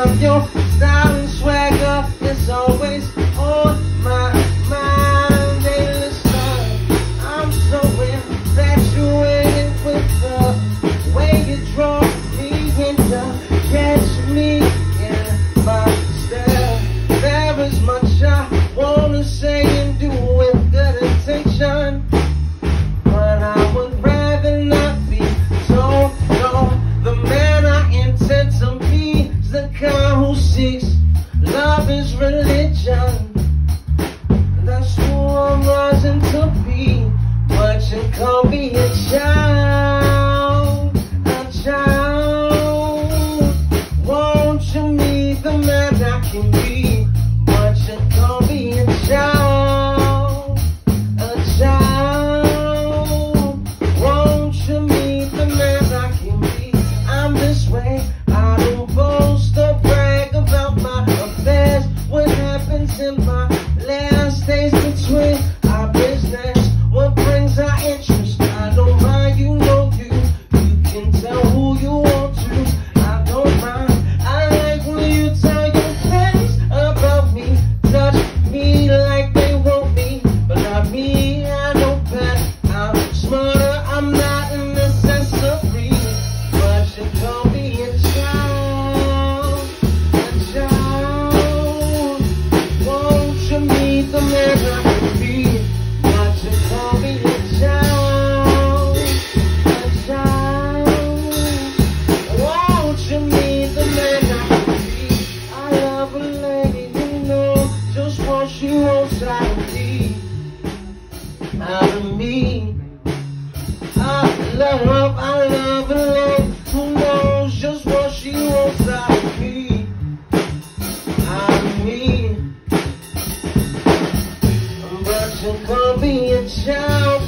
Your style and swagger is always on my mind. I'm so infatuated with the way you draw me in catch me in my stare. There is much I wanna say call me a child, a child. Won't you meet the man I can be? But you call me a child, a child. Won't you meet the man I can be? I'm this way. I don't boast or brag about my affairs. What happens in my out of me. I love, I love a lady who knows just what she wants out of me, out of me. But you call me a child,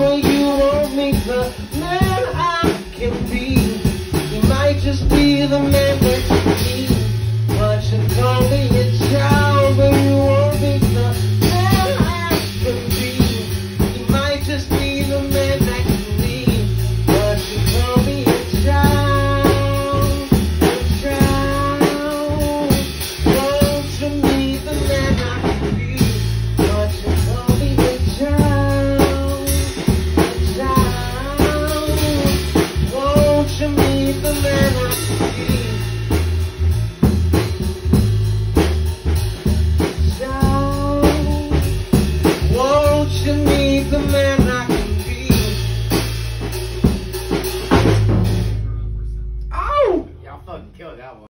Thank you.